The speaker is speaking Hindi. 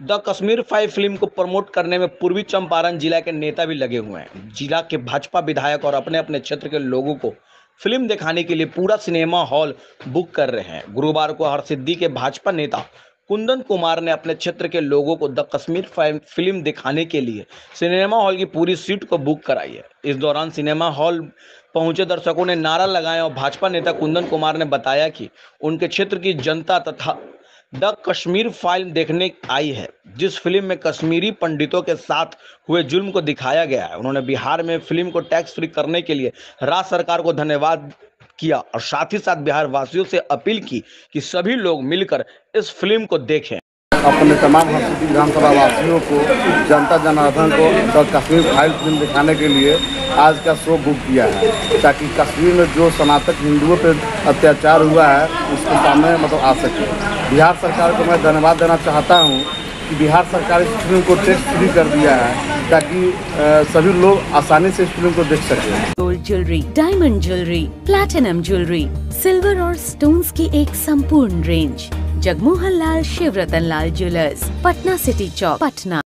द कश्मीर फाइव फ़िल्म को प्रमोट करने में पूर्वी चंपारण जिला के नेता भी लगे हुए हैं। जिला के भाजपा विधायक और अपने अपने क्षेत्र के लोगों को फ़िल्म दिखाने के लिए पूरा सिनेमा हॉल बुक कर रहे हैं। गुरुवार को हरसिद्धि के भाजपा नेता कुंदन कुमार ने अपने क्षेत्र के लोगों को द कश्मीर फ़िल्म दिखाने के लिए सिनेमा हॉल की पूरी सीट को बुक कराई है। इस दौरान सिनेमा हॉल पहुँचे दर्शकों ने नारा लगाया और भाजपा नेता कुंदन कुमार ने बताया कि उनके क्षेत्र की जनता तथा द कश्मीर फ़ाइल देखने आई है, जिस फ़िल्म में कश्मीरी पंडितों के साथ हुए जुल्म को दिखाया गया है। उन्होंने बिहार में फ़िल्म को टैक्स फ्री करने के लिए राज्य सरकार को धन्यवाद किया और साथ ही साथ बिहार वासियों से अपील की कि सभी लोग मिलकर इस फ़िल्म को देखें। अपने तमाम हरसिद्धि विधानसभा वासियों को, जनता जनार्दन को द कश्मीर फ़ाइल फ़िल्म दिखाने के लिए आज का शो बुक किया है। ताकि कश्मीर में जो सनातक हिंदुओं पर अत्याचार हुआ है, उसके सामने मतलब आ सके। बिहार सरकार को मैं धन्यवाद देना चाहता हूँ कि बिहार सरकार इस फ़िल्म को टैक्स फ्री कर दिया है, ताकि सभी लोग आसानी से इस फ़िल्म को देख सकें। Gold jewellery diamond jewellery platinum jewellery silver और स्टोन्स की एक संपूर्ण range Jagmohan Lal Shiv Ratan Lal jewellers Patna City Chowk Patna.